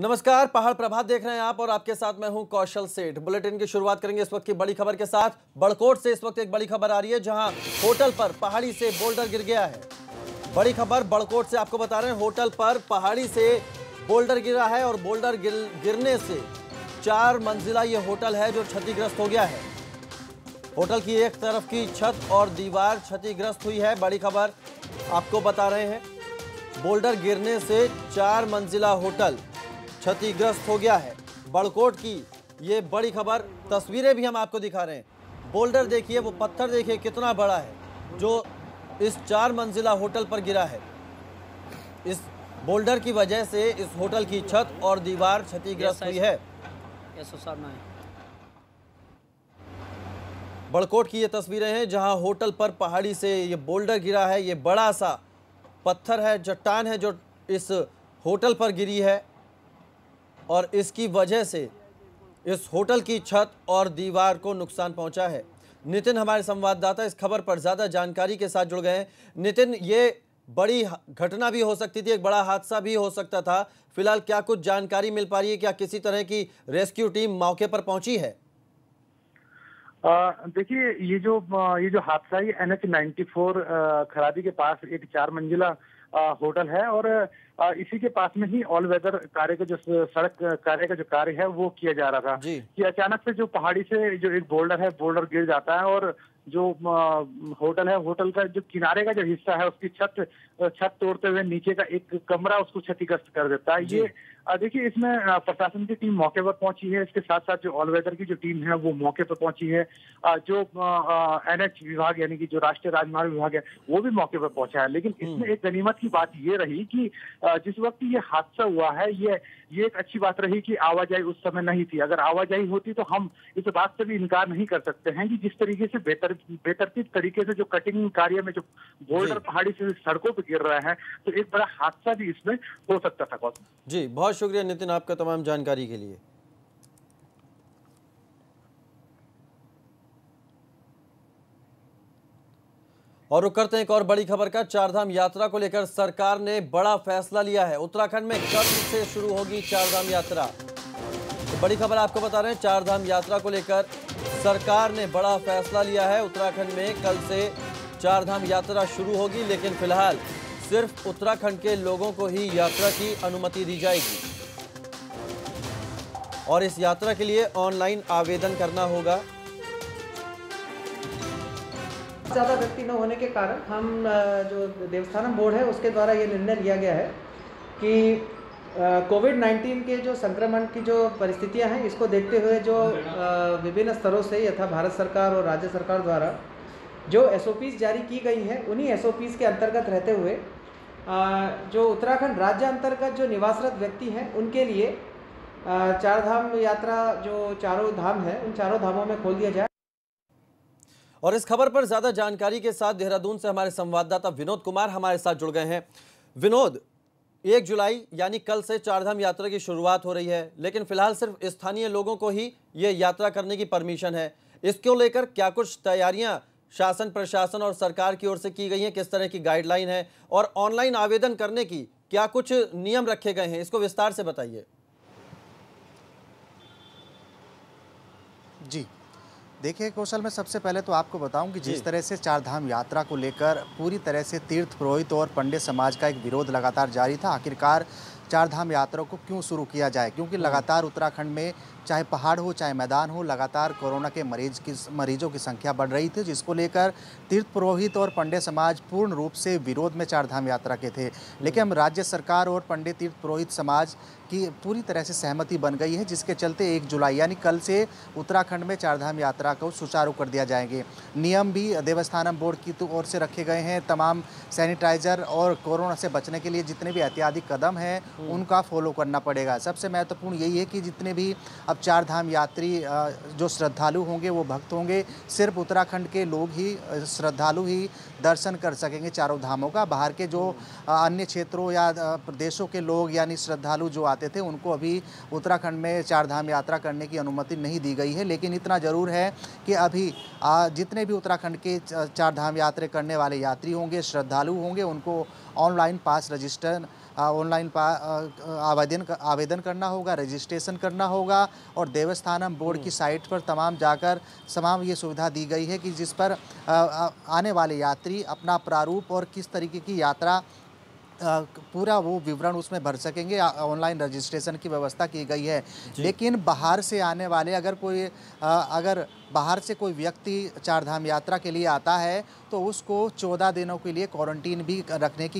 नमस्कार पहाड़ प्रभात देख रहे हैं आप और आपके साथ मैं हूँ कौशल सेठ। बुलेटिन की शुरुआत करेंगे इस वक्त की बड़ी खबर के साथ। बड़कोट से इस वक्त एक बड़ी खबर आ रही है जहाँ होटल पर पहाड़ी से बोल्डर गिर गया है। बड़ी खबर बड़कोट से आपको बता रहे हैं होटल पर पहाड़ी से बोल्डर गिरा है और बोल्डर गिर, गिरने से चार मंजिला ये होटल है जो क्षतिग्रस्त हो गया है। होटल की एक तरफ़ की छत और दीवार क्षतिग्रस्त हुई है बड़ी खबर आपको बता रहे हैं। बोल्डर गिरने से चार मंजिला होटल क्षतिग्रस्त हो गया है। बड़कोट की ये बड़ी खबर तस्वीरें भी हम आपको दिखा रहे हैं। बोल्डर देखिए वो पत्थर देखिए कितना बड़ा है जो इस चार मंजिला होटल पर गिरा है। इस बोल्डर की वजह से इस होटल की छत और दीवार क्षतिग्रस्त हुई है। बड़कोट की ये तस्वीरें हैं जहाँ होटल पर पहाड़ी से ये बोल्डर गिरा है। ये बड़ा सा पत्थर है चट्टान है जो इस होटल पर गिरी है। और इसकी वजह से इस होटल की छत और दीवार को नुकसान पहुँचा है। नितिन हमारे संवाददाता, इस खबर पर ज़्यादा जानकारी के साथ जुड़ गए हैं। नितिन, ये बड़ी घटना भी हो सकती थी, एक बड़ा हादसा भी हो सकता था। फ़िलहाल क्या कुछ जानकारी मिल पा रही है? क्या किसी तरह की रेस्क्यू टीम मौके पर पहुँची है? देखिए, ये जो ये जो हादसा है एन एच नाइन्टी फोर खराबी के पास एक चार मंजिला होटल है और इसी के पास में ही ऑल वेदर कार्य का जो सड़क कार्य का जो कार्य है वो किया जा रहा था। कि अचानक से जो पहाड़ी से जो एक बोल्डर है बोल्डर गिर जाता है और जो होटल है होटल का जो किनारे का जो हिस्सा है उसकी छत छत तोड़ते हुए नीचे का एक कमरा उसको क्षतिग्रस्त कर देता है। ये देखिए इसमें प्रशासन की टीम मौके पर पहुँची है। इसके साथ साथ जो ऑल वेदर की जो टीम है वो मौके पर पहुँची है। जो एनएच विभाग यानी कि जो राष्ट्रीय राजमार्ग विभाग है वो भी मौके पर पहुँचा है। लेकिन इसमें हम्म। एक गनीमत की बात ये रही कि जिस वक्त ये हादसा हुआ है ये ये एक अच्छी बात रही कि आवाजाही उस समय नहीं थी। अगर आवाजाही होती तो हम इस बात से भी इनकार नहीं कर सकते हैं कि जिस तरीके से बेहतर बेतरतीब तरीके से जो कटिंग कार्य में जो बोल्डर पहाड़ी से सड़कों पर गिर रहा है तो एक बड़ा हादसा भी इसमें हो सकता था कौन? जी बहुत शुक्रिया नितिन आपका तमाम जानकारी के लिए। और रुक करते हैं एक और बड़ी खबर का, चारधाम यात्रा को लेकर सरकार ने बड़ा फैसला लिया है। उत्तराखंड में कल से शुरू होगी चारधाम यात्रा? तो बड़ी खबर आपको बता रहे हैं, चारधाम यात्रा को लेकर सरकार ने बड़ा फैसला लिया है। उत्तराखंड में कल से चारधाम यात्रा शुरू होगी, लेकिन फ़िलहाल सिर्फ़ उत्तराखंड के लोगों को ही यात्रा की अनुमति दी जाएगी। और इस यात्रा के लिए ऑनलाइन आवेदन करना होगा। ज़्यादा व्यक्ति न होने के कारण हम जो देवस्थानम बोर्ड है, उसके द्वारा ये निर्णय लिया गया है कि कोविड नाइन्टीन के जो संक्रमण की जो परिस्थितियाँ हैं, इसको देखते हुए जो विभिन्न स्तरों से, यथा भारत सरकार और राज्य सरकार द्वारा जो एस जारी की गई हैं, उन्हीं एस के अंतर्गत रहते हुए जो उत्तराखंड राज्य अंतर्गत जो निवासरत व्यक्ति हैं, उनके लिए चार धाम यात्रा जो चारों धाम है, उन चारों धामों में खोल दिया जाए। और इस खबर पर ज़्यादा जानकारी के साथ देहरादून से हमारे संवाददाता विनोद कुमार हमारे साथ जुड़ गए हैं। विनोद, एक जुलाई, यानी कल से चारधाम यात्रा की शुरुआत हो रही है, लेकिन फ़िलहाल सिर्फ़ स्थानीय लोगों को ही ये यात्रा करने की परमिशन है। इसको लेकर क्या कुछ तैयारियाँ शासन, प्रशासन और सरकार की ओर से की गई हैं, किस तरह की गाइडलाइन है और ऑनलाइन आवेदन करने की क्या कुछ नियम रखे गए हैं, इसको विस्तार से बताइए। जी। देखिए कौशल मैं सबसे पहले तो आपको बताऊँ कि जिस तरह से चार धाम यात्रा को लेकर पूरी तरह से तीर्थ पुरोहित और पंडित समाज का एक विरोध लगातार जारी था आखिरकार चार धाम यात्रा को क्यों शुरू किया जाए क्योंकि हाँ। लगातार उत्तराखंड में चाहे पहाड़ हो चाहे मैदान हो लगातार कोरोना के मरीज़ की मरीजों की संख्या बढ़ रही थी जिसको लेकर तीर्थ पुरोहित और पंडित समाज पूर्ण रूप से विरोध में चार धाम यात्रा के थे लेकिन हम राज्य सरकार और पंडित तीर्थ पुरोहित समाज की पूरी तरह से सहमति बन गई है जिसके चलते एक जुलाई यानी कल से उत्तराखंड में चारधाम यात्रा को सुचारू कर दिया जाएँगे नियम भी देवस्थानम बोर्ड की ओर से रखे गए हैं तमाम सैनिटाइजर और कोरोना से बचने के लिए जितने भी एहतियाती कदम हैं हम्म। उनका फॉलो करना पड़ेगा। सबसे महत्वपूर्ण यही है कि जितने भी अब चार धाम यात्री जो श्रद्धालु होंगे, वो भक्त होंगे, सिर्फ़ उत्तराखंड के लोग ही श्रद्धालु ही दर्शन कर सकेंगे चारों धामों का। बाहर के जो अन्य क्षेत्रों या प्रदेशों के लोग यानी श्रद्धालु जो आते थे, उनको अभी उत्तराखंड में चार धाम यात्रा करने की अनुमति नहीं दी गई है। लेकिन इतना ज़रूर है कि अभी जितने भी उत्तराखंड के चार धाम यात्रा करने वाले यात्री होंगे, श्रद्धालु होंगे, उनको ऑनलाइन पास रजिस्टर ऑनलाइन आवेदन आवेदन करना होगा रजिस्ट्रेशन करना होगा और देवस्थानम बोर्ड की साइट पर तमाम जाकर तमाम ये सुविधा दी गई है कि जिस पर आने वाले यात्री अपना प्रारूप और किस तरीके की यात्रा पूरा वो विवरण उसमें भर सकेंगे। ऑनलाइन रजिस्ट्रेशन की व्यवस्था की गई है। लेकिन बाहर से आने वाले अगर कोई अगर बाहर से कोई व्यक्ति चारधाम यात्रा के लिए आता है तो उसको चौदह दिनों के लिए क्वारंटीन भी रखने की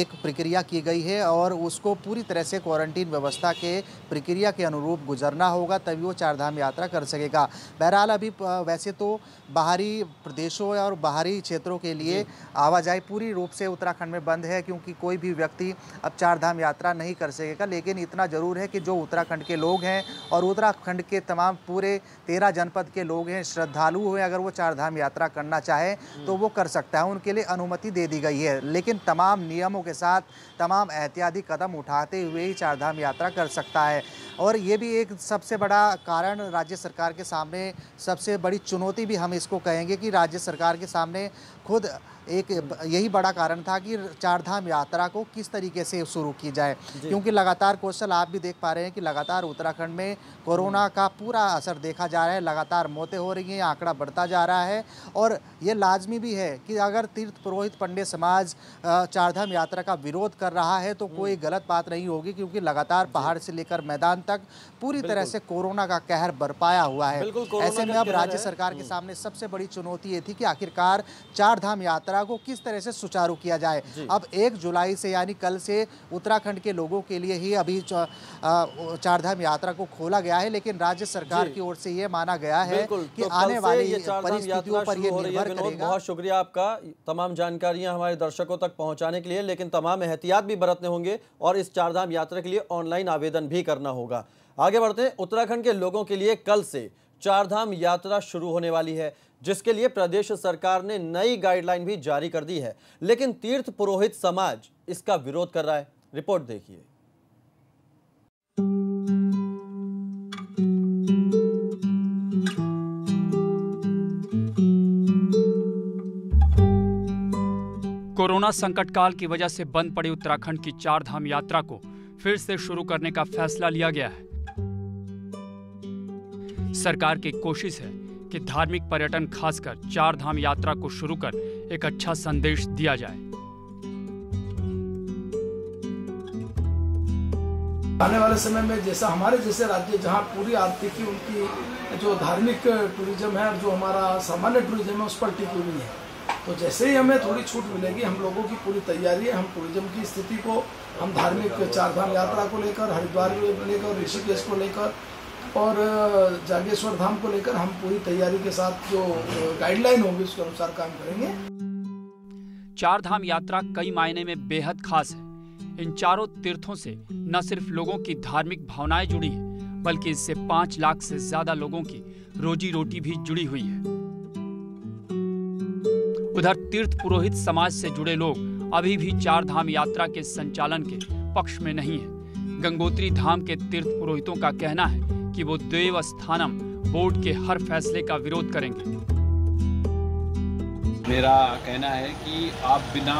एक प्रक्रिया की गई है और उसको पूरी तरह से क्वारंटीन व्यवस्था के प्रक्रिया के अनुरूप गुजरना होगा तभी वो चारधाम यात्रा कर सकेगा। बहरहाल अभी वैसे तो बाहरी प्रदेशों और बाहरी क्षेत्रों के लिए आवाजाही पूरी रूप से उत्तराखंड में बंद है क्योंकि कोई भी व्यक्ति अब चारधाम यात्रा नहीं कर सकेगा लेकिन इतना ज़रूर है कि जो उत्तराखंड के लोग हैं और उत्तराखंड के तमाम पूरे तेरह जनपद के लोग हैं, श्रद्धालु हैं अगर वो चारधाम यात्रा करना चाहे तो वो कर सकता है। उनके लिए अनुमति दे दी गई है। लेकिन तमाम नियमों के साथ, तमाम एहतियाती कदम उठाते हुए ही चारधाम यात्रा कर सकता है। और ये भी एक सबसे बड़ा कारण राज्य सरकार के सामने सबसे बड़ी चुनौती भी हम इसको कहेंगे कि राज्य सरकार के सामने खुद एक यही बड़ा कारण था कि चारधाम यात्रा को किस तरीके से शुरू की जाए। क्योंकि लगातार क्वेश्चन आप भी देख पा रहे हैं कि लगातार उत्तराखंड में कोरोना का पूरा असर देखा जा रहा है लगातार मौतें हो रही हैं आंकड़ा बढ़ता जा रहा है और ये लाजमी भी है कि अगर तीर्थ पुरोहित पंडित समाज चारधाम यात्रा का विरोध कर रहा है तो कोई गलत बात नहीं होगी क्योंकि लगातार पहाड़ से लेकर मैदान तक पूरी तरह से कोरोना का कहर बरपाया हुआ है। ऐसे में अब राज्य सरकार के हम्म। सामने सबसे बड़ी चुनौती ये थी कि आखिरकार चारधाम यात्रा यात्रा को किस तरह से सुचारू किया जाए? अब एक जुलाई से यानी कल से उत्तराखंड के लोगों के लिए ही अभी चारधाम यात्रा को खोला गया है लेकिन राज्य सरकार की ओर से ये माना गया है कि तो आने वाली परिस्थितियों पर ये निर्भर करेगा। बहुत शुक्रिया आपका तमाम जानकारियाँ हमारे दर्शकों तक पहुँचाने के लिए लेकिन तमाम एहतियात भी बरतने होंगे और इस चारधाम यात्रा के लिए ऑनलाइन आवेदन भी करना होगा। आगे बढ़ते हैं उत्तराखंड के लोगों के लिए कल से चारधाम यात्रा शुरू होने वाली है। जिसके लिए प्रदेश सरकार ने नई गाइडलाइन भी जारी कर दी है। लेकिन तीर्थ पुरोहित समाज इसका विरोध कर रहा है। रिपोर्ट देखिए। कोरोना संकट काल की वजह से बंद पड़ी उत्तराखंड की चार धाम यात्रा को फिर से शुरू करने का फैसला लिया गया है। सरकार की कोशिश है कि धार्मिक पर्यटन खासकर चार धाम यात्रा को शुरू कर एक अच्छा संदेश दिया जाए। आने वाले समय में जैसा हमारे जैसे राज्य, जहाँ पूरी आर्थिकी उनकी जो धार्मिक टूरिज़्म है जो हमारा सामान्य टूरिज़्म है, उस पर टिकी हुई है। तो जैसे ही हमें थोड़ी छूट मिलेगी, हम लोगों की पूरी तैयारी है, हम टूरिज़्म की स्थिति को, हम धार्मिक चार धाम यात्रा को लेकर, हरिद्वार को लेकर, ऋषिकेश को लेकर और जागेश्वर धाम को लेकर हम पूरी तैयारी के साथ जो गाइडलाइन होगी उसके अनुसार काम करेंगे। चार धाम यात्रा कई मायने में बेहद खास है। इन चारों तीर्थों से न सिर्फ़ लोगों की धार्मिक भावनाएँ जुड़ी है, बल्कि इससे पाँच लाख से ज़्यादा लोगों की रोजी रोटी भी जुड़ी हुई है। उधर तीर्थ पुरोहित समाज से जुड़े लोग अभी भी चार धाम यात्रा के संचालन के पक्ष में नहीं है। गंगोत्री धाम के तीर्थ पुरोहितों का कहना है कि वो देव स्थानम बोर्ड के हर फैसले का विरोध करेंगे। मेरा कहना है कि आप बिना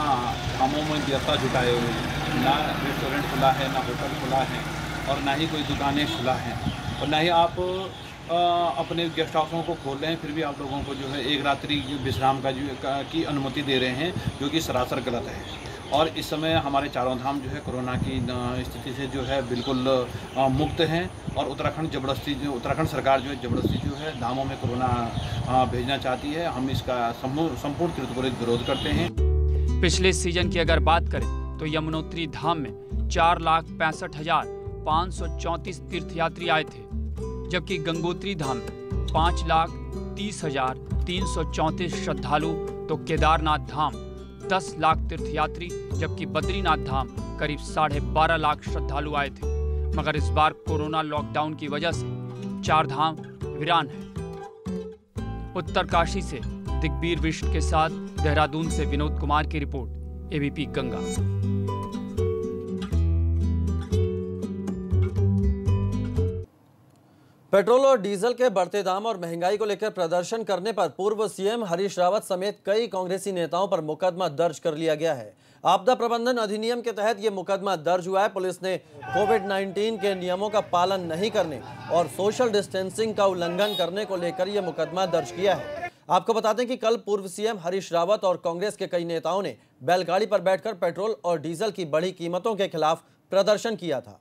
कामों में व्यवस्था जुटाए हुए ना रेस्टोरेंट खुला है ना होटल खुला है और ना ही कोई दुकानें खुला है और ना ही आप आ, अपने गेस्ट हाउसों को खोल रहे हैं फिर भी आप लोगों को जो है एक रात्रि विश्राम का जो की अनुमति दे रहे हैं जो कि सरासर गलत है। और इस समय हमारे चारों धाम जो है कोरोना की स्थिति से जो है बिल्कुल मुक्त हैं और उत्तराखंड ज़बरदस्ती जो, उत्तराखंड सरकार जो है ज़बरदस्ती जो है धामों में कोरोना भेजना चाहती है। हम इसका संपूर्ण त्रितुरित विरोध करते हैं। पिछले सीज़न की अगर बात करें तो यमुनोत्री धाम में चार लाख पैंसठ हज़ार पाँच सौ चौंतीस तीर्थयात्री आए थे, जबकि गंगोत्री धाम में पाँच लाख तीस हज़ार तीन सौ चौंतीस श्रद्धालु तो केदारनाथ धाम दस लाख तीर्थयात्री, जबकि बद्रीनाथ धाम करीब साढ़े बारह लाख श्रद्धालु आए थे। मगर इस बार कोरोना लॉकडाउन की वजह से चार धाम वीरान है। उत्तरकाशी से दिग्बीर विष्ट के साथ देहरादून से विनोद कुमार की रिपोर्ट, एबीपी गंगा। पेट्रोल और डीजल के बढ़ते दाम और महँगाई को लेकर प्रदर्शन करने पर पूर्व सीएम हरीश रावत समेत कई कांग्रेसी नेताओं पर मुकदमा दर्ज कर लिया गया है। आपदा प्रबंधन अधिनियम के तहत ये मुकदमा दर्ज हुआ है। पुलिस ने कोविड 19 के नियमों का पालन नहीं करने और सोशल डिस्टेंसिंग का उल्लंघन करने को लेकर यह मुकदमा दर्ज किया है। आपको बता दें कि कल पूर्व सीएम हरीश रावत और कांग्रेस के कई नेताओं ने बैलगाड़ी पर बैठकर पेट्रोल और डीजल की बढ़ी कीमतों के खिलाफ प्रदर्शन किया था।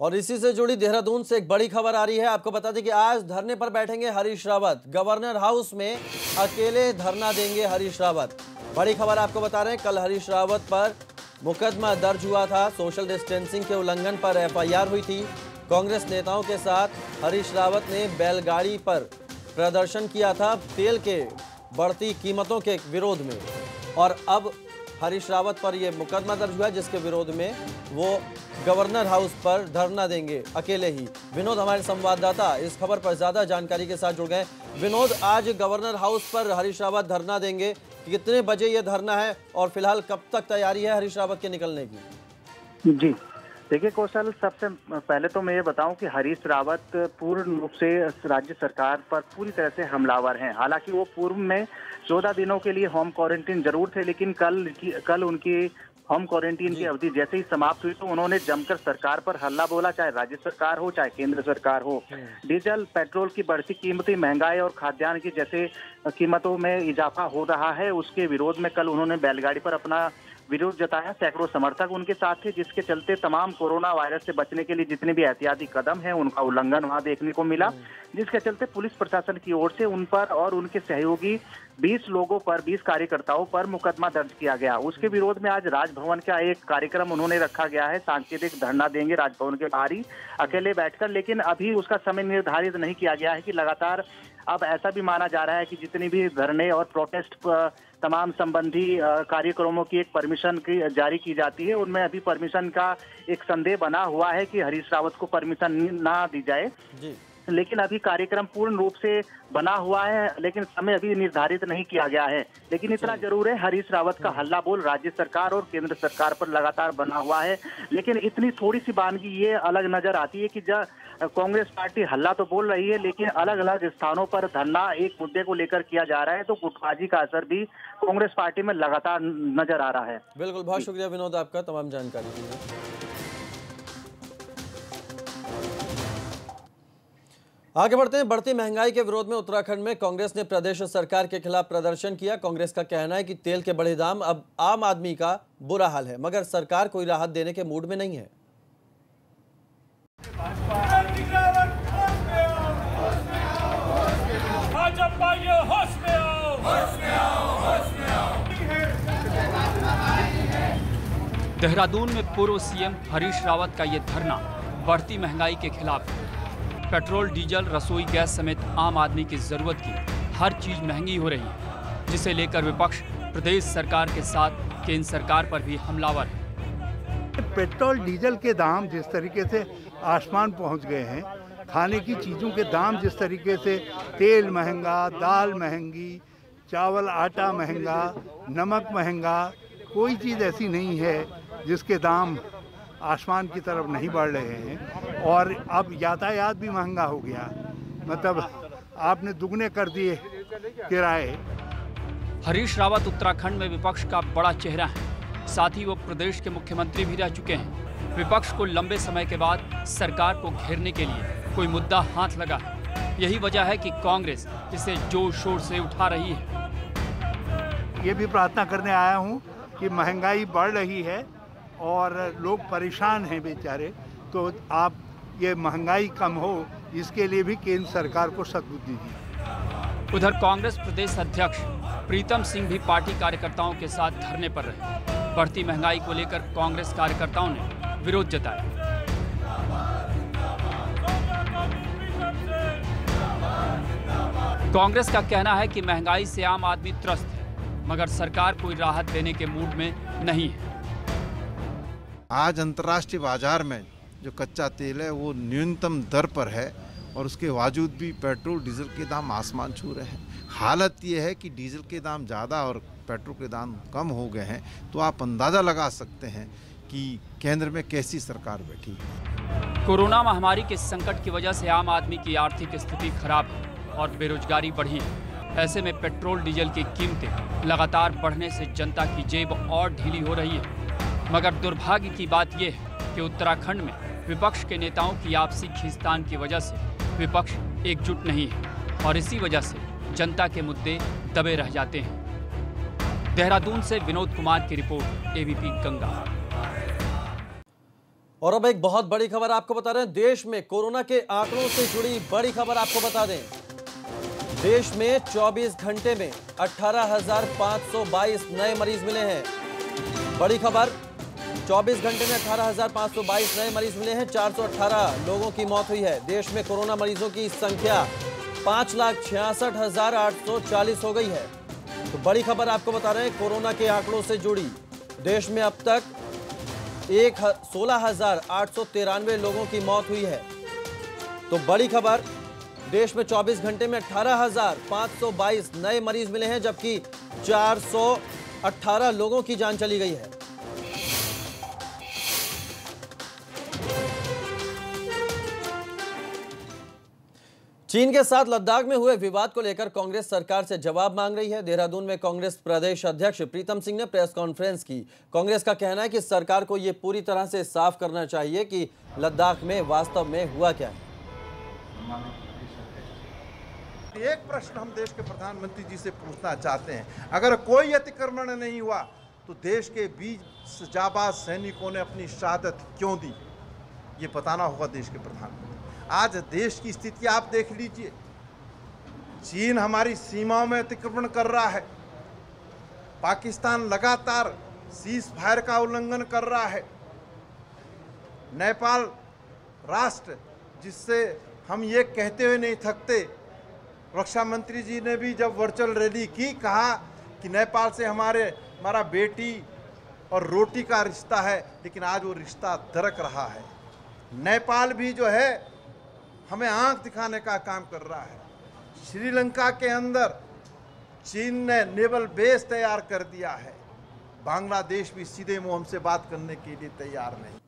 और इसी से जुड़ी देहरादून से एक बड़ी खबर आ रही है। आपको बता दें कि आज धरने पर बैठेंगे हरीश रावत। गवर्नर हाउस में अकेले धरना देंगे हरीश रावत। बड़ी खबर आपको बता रहे हैं, कल हरीश रावत पर मुकदमा दर्ज हुआ था। सोशल डिस्टेंसिंग के उल्लंघन पर एफआईआर हुई थी। कांग्रेस नेताओं के साथ हरीश रावत ने बैलगाड़ी पर प्रदर्शन किया था। तेल के बढ़ती कीमतों के विरोध में। और अब हरीश रावत पर यह मुकदमा दर्ज हुआ है जिसके विरोध में वो गवर्नर हाउस पर धरना देंगे अकेले ही। विनोद हमारे संवाददाता, इस खबर पर ज़्यादा जानकारी के साथ जुड़ गए विनोद, आज गवर्नर हाउस पर हरीश रावत धरना देंगे। कितने बजे ये धरना है और फ़िलहाल कब तक तैयारी है हरीश रावत के निकलने की? जी। देखिए कौशल सबसे पहले तो मैं ये बताऊँ कि हरीश रावत पूर्ण रूप से राज्य सरकार पर पूरी तरह से हमलावर हैं। हालाँकि वो पूर्व में चौदह दिनों के लिए होम क्वारंटीन ज़रूर थे लेकिन कल कल उनकी होम क्वारंटीन की अवधि जैसे ही समाप्त हुई तो उन्होंने जमकर सरकार पर हल्ला बोला चाहे राज्य सरकार हो चाहे केंद्र सरकार हो। डीजल पेट्रोल की बढ़ती कीमतें महँगाई और खाद्यान्न की जैसे कीमतों में इजाफा हो रहा है उसके विरोध में कल उन्होंने बैलगाड़ी पर अपना विरोध जताया सैकड़ों समर्थक उनके साथ थे जिसके चलते तमाम कोरोना वायरस से बचने के लिए जितने भी एहतियाती कदम हैं उनका उल्लंघन वहाँ देखने को मिला जिसके चलते पुलिस प्रशासन की ओर से उन पर और उनके सहयोगी 20 लोगों पर 20 कार्यकर्ताओं पर मुकदमा दर्ज किया गया। उसके विरोध में आज राजभवन का एक कार्यक्रम उन्होंने रखा गया है सांकेतिक धरना देंगे राजभवन के बाहर ही अकेले बैठकर लेकिन अभी उसका समय निर्धारित नहीं किया गया है कि लगातार अब ऐसा भी माना जा रहा है कि जितनी भी धरने और प्रोटेस्ट तमाम संबंधी कार्यक्रमों की एक परमिशन की जारी की जाती है उनमें अभी परमिशन का एक संदेह बना हुआ है कि हरीश रावत को परमिशन ना दी जाए। जी। लेकिन अभी कार्यक्रम पूर्ण रूप से बना हुआ है लेकिन समय अभी निर्धारित नहीं किया गया है। लेकिन इतना ज़रूर है हरीश रावत का हल्ला बोल राज्य सरकार और केंद्र सरकार पर लगातार बना हुआ है। लेकिन इतनी थोड़ी सी बानगी ये अलग नज़र आती है कि जब कांग्रेस पार्टी हल्ला तो बोल रही है, लेकिन अलग अलग स्थानों पर धरना एक मुद्दे को लेकर किया जा रहा है तो गुटबाजी का असर भी कांग्रेस पार्टी में लगातार नज़र आ रहा है। बिल्कुल, बहुत शुक्रिया विनोद आपका, तमाम जानकारी आगे बढ़ते हैं, बढ़ती महँगाई के विरोध में उत्तराखंड में कांग्रेस ने प्रदेश सरकार के खिलाफ प्रदर्शन किया। कांग्रेस का कहना है कि तेल के बढ़े दाम अब आम आदमी का बुरा हाल है, मगर सरकार कोई राहत देने के मूड में नहीं है। देहरादून में पूर्व सीएम हरीश रावत का ये धरना, बढ़ती महँगाई के खिलाफ। पेट्रोल, डीजल, रसोई गैस समेत आम आदमी की ज़रूरत की हर चीज़ महँगी हो रही है, जिसे लेकर विपक्ष प्रदेश सरकार के साथ केंद्र सरकार पर भी हमलावर है। पेट्रोल, डीजल के दाम जिस तरीके से आसमान पहुँच गए हैं, खाने की चीज़ों के दाम जिस तरीके से तेल महँगा, दाल महँगी, चावल, आटा महँगा, नमक महँगा, कोई चीज़ ऐसी नहीं है जिसके दाम आसमान की तरफ़ नहीं बढ़ रहे हैं और अब यातायात भी महँगा हो गया। मतलब आपने दुगने कर दिए किराए। हरीश रावत उत्तराखंड में विपक्ष का बड़ा चेहरा है। साथ ही वो प्रदेश के मुख्यमंत्री भी रह चुके हैं। विपक्ष को लंबे समय के बाद सरकार को घेरने के लिए कोई मुद्दा हाथ लगा है। यही वजह है कि कांग्रेस इसे ज़ोर शोर से उठा रही है। ये भी प्रार्थना करने आया हूँ कि महँगाई बढ़ रही है और लोग परेशान हैं बेचारे। तो आप, ये महँगाई कम हो, इसके लिए भी केंद्र सरकार को सदबुद्धि दीजिए। उधर कांग्रेस प्रदेश अध्यक्ष प्रीतम सिंह भी पार्टी कार्यकर्ताओं के साथ धरने पर रहे। बढ़ती महँगाई को लेकर कांग्रेस कार्यकर्ताओं ने विरोध जताया। कांग्रेस का कहना है कि महँगाई से आम आदमी त्रस्त है, मगर सरकार कोई राहत देने के मूड में नहीं है। आज अंतर्राष्ट्रीय बाज़ार में जो कच्चा तेल है, वो न्यूनतम दर पर है और उसके बावजूद भी पेट्रोल, डीजल के दाम आसमान छू रहे हैं। हालत ये है कि डीजल के दाम ज़्यादा और पेट्रोल के दाम कम हो गए हैं तो आप अंदाज़ा लगा सकते हैं कि केंद्र में कैसी सरकार बैठी है। कोरोना महामारी के संकट की वजह से आम आदमी की आर्थिक स्थिति खराब और बेरोजगारी बढ़ी। ऐसे में पेट्रोल, डीजल की कीमतें लगातार बढ़ने से जनता की जेब और ढीली हो रही है। मगर दुर्भाग्य की बात यह है कि उत्तराखंड में विपक्ष के नेताओं की आपसी खींचतान की वजह से विपक्ष एकजुट नहीं है और इसी वजह से जनता के मुद्दे दबे रह जाते हैं। देहरादून से विनोद कुमार की रिपोर्ट एबीपी गंगा। और अब एक बहुत बड़ी खबर आपको बता रहे हैं। देश में कोरोना के आंकड़ों से जुड़ी बड़ी खबर आपको बता दें। देश में 24 घंटे में 18,522 नए मरीज़ मिले हैं। बड़ी खबर 24 घंटे में 18,522 नए मरीज़ मिले हैं 418 लोगों की मौत हुई है। देश में कोरोना मरीजों की संख्या पाँच लाख छियासठ हज़ार आठ सौ चालीस हो गई है। तो बड़ी खबर आपको बता रहे हैं कोरोना के आंकड़ों से जुड़ी। देश में अब तक एक सोलह हज़ार आठ सौ तिरानवे लोगों की मौत हुई है। तो बड़ी खबर देश में 24 घंटे में 18,522 नए मरीज़ मिले हैं जबकि 418 लोगों की जान चली गई है। चीन के साथ लद्दाख में हुए विवाद को लेकर कांग्रेस सरकार से जवाब मांग रही है। देहरादून में कांग्रेस प्रदेश अध्यक्ष प्रीतम सिंह ने प्रेस कॉन्फ्रेंस की। कांग्रेस का कहना है कि सरकार को यह पूरी तरह से साफ़ करना चाहिए कि लद्दाख में वास्तव में हुआ क्या है। एक प्रश्न हम देश के प्रधानमंत्री जी से पूछना चाहते हैं। अगर कोई अतिक्रमण नहीं हुआ तो देश के बीच जाबाज सैनिकों ने अपनी शहादत क्यों दी? ये बताना होगा देश के प्रधानमंत्री। आज देश की स्थिति आप देख लीजिए। चीन हमारी सीमाओं में अतिक्रमण कर रहा है। पाकिस्तान लगातार सीज फायर का उल्लंघन कर रहा है। नेपाल राष्ट्र, जिससे हम ये कहते हुए नहीं थकते, रक्षा मंत्री जी ने भी जब वर्चुअल रैली की, कहा कि नेपाल से हमारे, हमारा बेटी और रोटी का रिश्ता है, लेकिन आज वो रिश्ता दरक रहा है। नेपाल भी जो है हमें आँख दिखाने का काम कर रहा है। श्रीलंका के अंदर चीन ने नेवल बेस तैयार कर दिया है। बांग्लादेश भी सीधे मुँह हमसे बात करने के लिए तैयार नहीं।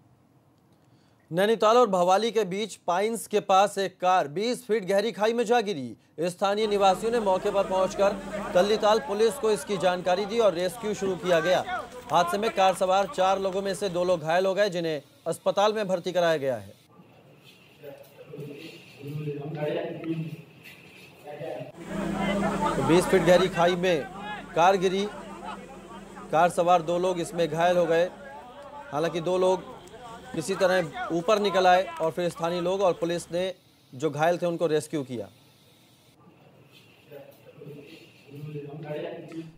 नैनीताल और भवाली के बीच पाइंस के पास एक कार 20 फीट गहरी खाई में जा गिरी। स्थानीय निवासियों ने मौके पर पहुंचकर तल्लीताल पुलिस को इसकी जानकारी दी और रेस्क्यू शुरू किया गया। हादसे में कार सवार चार लोगों में से दो लोग घायल हो गए, जिन्हें अस्पताल में भर्ती कराया गया है। तो 20 फीट गहरी खाई में कार गिरी। कार सवार दो लोग इसमें घायल हो गए। हालाँकि दो लोग किसी तरह ऊपर निकल आए और फिर स्थानीय लोग और पुलिस ने जो घायल थे उनको रेस्क्यू किया।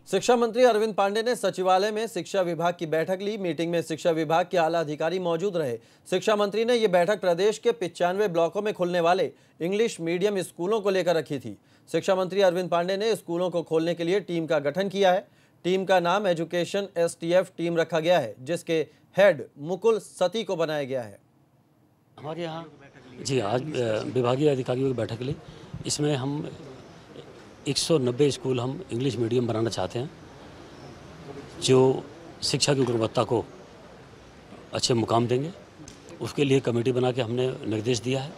शिक्षा मंत्री अरविंद पांडे ने सचिवालय में शिक्षा विभाग की बैठक ली। मीटिंग में शिक्षा विभाग के आला अधिकारी मौजूद रहे। शिक्षा मंत्री ने यह बैठक प्रदेश के पिचानवे ब्लॉकों में खुलने वाले इंग्लिश मीडियम स्कूलों को लेकर रखी थी। शिक्षा मंत्री अरविंद पांडे ने स्कूलों को खोलने के लिए टीम का गठन किया है। टीम का नाम एजुकेशन एसटीएफ टीम रखा गया है, जिसके हेड मुकुल सती को बनाया गया है। हमारे यहाँ जी, आज विभागीय अधिकारियों की बैठक ली। इसमें हम 190 स्कूल हम इंग्लिश मीडियम बनाना चाहते हैं, जो शिक्षा की गुणवत्ता को अच्छे मुकाम देंगे। उसके लिए कमेटी बना के हमने निर्देश दिया है।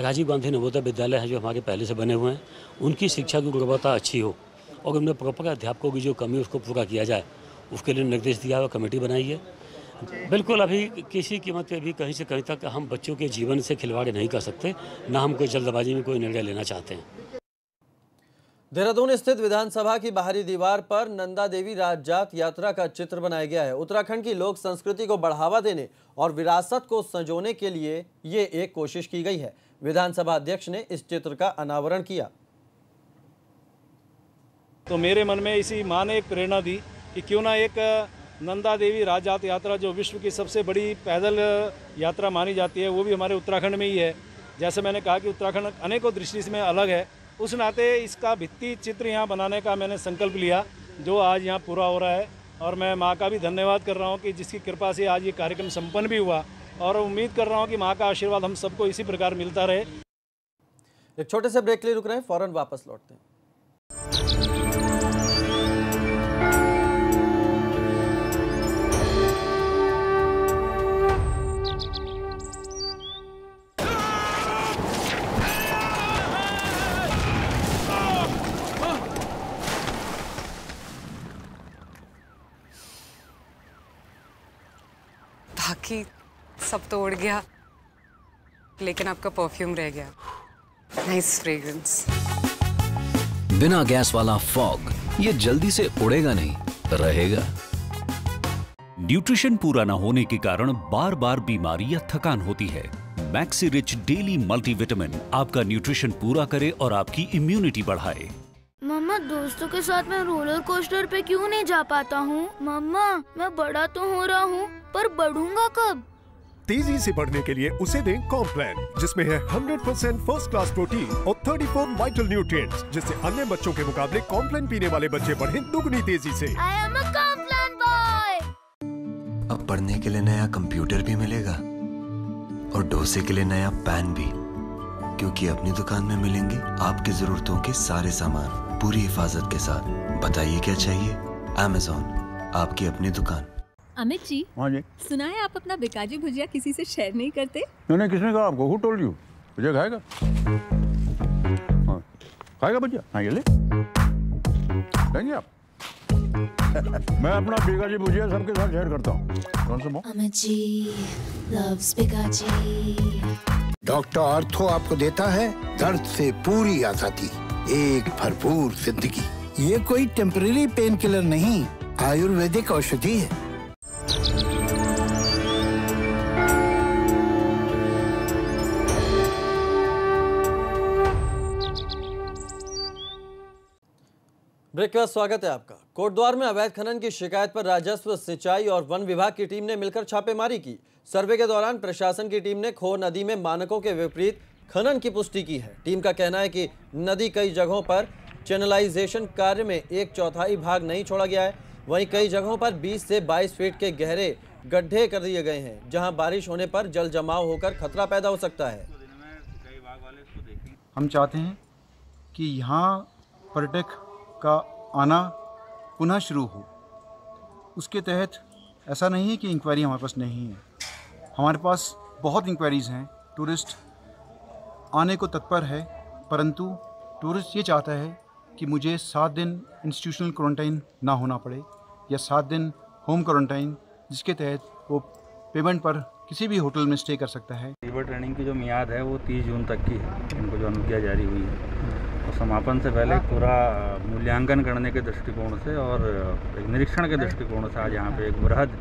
राजीव गांधी नवोदय विद्यालय हैं, जो हमारे पहले से बने हुए हैं। उनकी शिक्षा की गुणवत्ता अच्छी हो और उनमें प्रॉपर अध्यापकों की जो कमी उसको पूरा किया जाए, उसके लिए निर्देश दिया है कमेटी बनाई है। बिल्कुल अभी किसी कीमत पे भी कहीं से कहीं तक हम बच्चों के जीवन से खिलवाड़ नहीं कर सकते, ना हम कोई जल्दबाजी में कोई निर्णय लेना चाहते हैं। देहरादून स्थित विधानसभा की बाहरी दीवार पर नंदा देवी राजजात यात्रा का चित्र बनाया गया है। उत्तराखंड की लोक संस्कृति को बढ़ावा देने और विरासत को संजोने के लिए ये एक कोशिश की गई है। विधानसभा अध्यक्ष ने इस चित्र का अनावरण किया। तो मेरे मन में इसी माँ ने एक प्रेरणा दी कि क्यों ना एक नंदा देवी राजजात यात्रा जो विश्व की सबसे बड़ी पैदल यात्रा मानी जाती है, वो भी हमारे उत्तराखंड में ही है। जैसे मैंने कहा कि उत्तराखंड अनेकों दृष्टि से अलग है। उस नाते इसका भित्ति चित्र यहाँ बनाने का मैंने संकल्प लिया, जो आज यहाँ पूरा हो रहा है। और मैं माँ का भी धन्यवाद कर रहा हूँ कि जिसकी कृपा से आज ये कार्यक्रम संपन्न भी हुआ। और उम्मीद कर रहा हूँ कि माँ का आशीर्वाद हम सबको इसी प्रकार मिलता रहे। एक छोटे से ब्रेक के लिए रुक रहे हैं, फ़ौरन वापस लौटते हैं। सब तो उड़ गया। लेकिन आपका परफ्यूम रह गया। नाइस फ्रेग्रेंस बिना गैस वाला फॉग ये जल्दी से उड़ेगा नहीं रहेगा। न्यूट्रिशन पूरा न होने के कारण बार बार बीमारी या थकान होती है। मैक्सी रिच डेली मल्टीविटामिन आपका न्यूट्रिशन पूरा करे और आपकी इम्यूनिटी बढ़ाए। मम्मा दोस्तों के साथ मैं रोलर कोस्टर पे क्यों नहीं जा पाता हूँ? मम्मा मैं बड़ा तो हो रहा हूँ पर बढ़ूँगा कब? तेज़ी से बढ़ने के लिए उसे दें कॉम्प्लान जिसमें है 100% फ़र्स्ट क्लास प्रोटीन और 34 वाइटल न्यूट्रिएंट्स जिससे अन्य बच्चों के मुकाबले कॉम्प्लान पीने वाले बच्चे बढ़े दुगनी तेज़ी से। I am a Complan boy अब पढ़ने के लिए नया कंप्यूटर भी मिलेगा और डोसे के लिए नया पैन भी क्योंकि अपनी दुकान में मिलेंगे आपकी जरूरतों के सारे सामान पूरी हिफाजत के साथ। बताइए क्या चाहिए? अमेजोन आपकी अपनी दुकान। अमित जी हाँ जी। सुना है आप अपना बिकाजी भुजिया किसी से शेयर नहीं करते? मैंने किसने कहा? आपको हु टोल्ड यू भैया खाएगा? हाँ। खाएगा भैया हाँ ये ले। लेंगे आप? मैं अपना बेगा जी भुजिया सबके साथ शेयर करता हूँ। कौन सा अमित जी loves बिगाजी डॉक्टर आर्थो आपको देता है दर्द से पूरी आज़ादी एक भरपूर ज़िंदगी। ये कोई टेम्पररी पेन किलर नहीं आयुर्वेदिक औषधि है। ब्रेक के बाद स्वागत है आपका। कोटद्वार में अवैध खनन की शिकायत पर राजस्व, सिंचाई और वन विभाग की टीम ने मिलकर छापेमारी की। सर्वे के दौरान प्रशासन की टीम ने खो नदी में मानकों के विपरीत खनन की पुष्टि की है। टीम का कहना है कि नदी कई जगहों पर चैनलाइजेशन कार्य में एक चौथाई भाग नहीं छोड़ा गया है। वहीं कई जगहों पर 20 से 22 फीट के गहरे गड्ढे कर दिए गए हैं, जहाँ बारिश होने पर जल जमाव होकर खतरा पैदा हो सकता है। हम चाहते हैं कि यहाँ पर्यटक का आना पुनः शुरू हो। उसके तहत ऐसा नहीं है कि इंक्वायरी हमारे पास नहीं है। हमारे पास बहुत इंक्वायरीज़ हैं टूरिस्ट आने को तत्पर है, परंतु टूरिस्ट ये चाहता है कि मुझे सात दिन इंस्टीट्यूशनल क्वारंटाइन ना होना पड़े। या सात दिन होम क्वारंटाइन, जिसके तहत वो पेमेंट पर किसी भी होटल में स्टे कर सकता है। रिवर ट्रेनिंग की जो मियाद है, वो 30 जून तक की है। इनको जो अनुज्ञा जारी हुई है। तो समापन से पहले पूरा मूल्यांकन करने के दृष्टिकोण से और एक निरीक्षण के दृष्टिकोण से आज यहाँ पे एक बृहद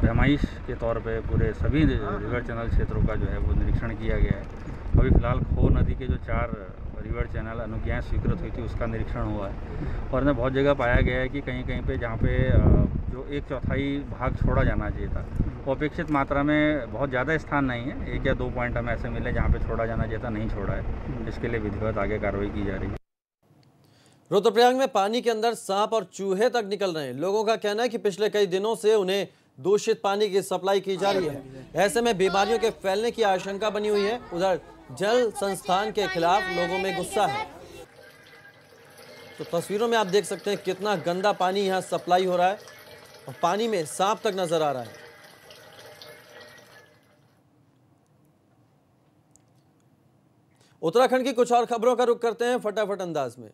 पैमाइश के तौर पे पूरे सभी रिवर चैनल क्षेत्रों का जो है वो निरीक्षण किया गया है। अभी फ़िलहाल खो नदी के जो चार रिवर चैनल अनुज्ञाएँ स्वीकृत हुई थी, उसका निरीक्षण हुआ है। और इन्हें बहुत जगह पाया गया है कि कहीं कहीं पे जहाँ पे जो एक चौथाई भाग छोड़ा जाना चाहिए था। वो अपेक्षित मात्रा में बहुत ज़्यादा स्थान नहीं है, एक या दो पॉइंट हमें ऐसे मिले जहाँ पे छोड़ा जाना चाहिए था, नहीं छोड़ा है। इसके लिए विधिवत आगे कार्रवाई की जा रही है। रुद्रप्रयाग में पानी के अंदर सांप और चूहे तक निकल रहे हैं। लोगों का कहना है कि पिछले कई दिनों से उन्हें दूषित पानी की सप्लाई की जा रही है। ऐसे में बीमारियों के फैलने की आशंका बनी हुई है। उधर जल संस्थान के खिलाफ लोगों में गुस्सा है। तो तस्वीरों में आप देख सकते हैं कितना गंदा पानी यहाँ सप्लाई हो रहा है और पानी में सांप तक नज़र आ रहा है। उत्तराखंड की कुछ और खबरों का रुख करते हैं फटाफट अंदाज में।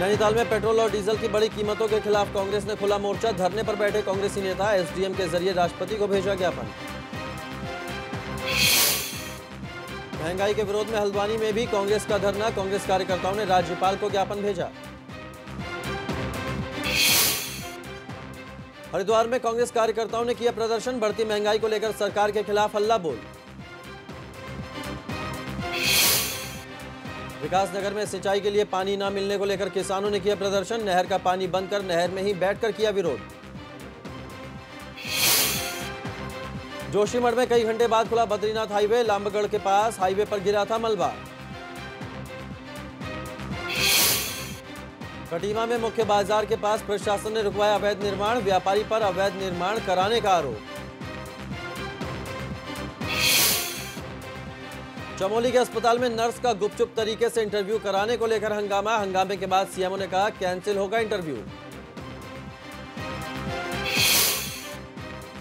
नैनीताल में पेट्रोल और डीजल की बड़ी कीमतों के खिलाफ कांग्रेस ने खुला मोर्चा, धरने पर बैठे कांग्रेसी नेता एसडीएम के ज़रिए राष्ट्रपति को भेजा ज्ञापन। महँगाई के विरोध में हल्द्वानी में भी कांग्रेस का धरना, कांग्रेस कार्यकर्ताओं ने राज्यपाल को ज्ञापन भेजा। हरिद्वार में कांग्रेस कार्यकर्ताओं ने किया प्रदर्शन, बढ़ती महँगाई को लेकर सरकार के खिलाफ हल्ला बोल। विकास नगर में सिंचाई के लिए पानी न मिलने को लेकर किसानों ने किया प्रदर्शन, नहर का पानी बंद कर नहर में ही बैठकर किया विरोध। जोशीमठ में कई घंटे बाद खुला बद्रीनाथ हाईवे, लांबगढ़ के पास हाईवे पर गिरा था मलबा। कटीमा में मुख्य बाज़ार के पास प्रशासन ने रुकवाया अवैध निर्माण, व्यापारी पर अवैध निर्माण कराने का आरोप। चमोली के अस्पताल में नर्स का गुपचुप तरीके से इंटरव्यू कराने को लेकर हंगामा, हंगामे के बाद सीएमओ ने कहा, कैंसिल होगा इंटरव्यू।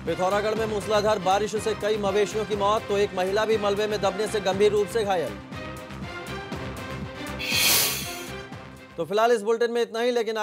पिथौरागढ़ में मूसलाधार बारिश से कई मवेशियों की मौत तो एक महिला भी मलबे में दबने से गंभीर रूप से घायल। तो फ़िलहाल इस बुलेटिन में इतना ही, लेकिन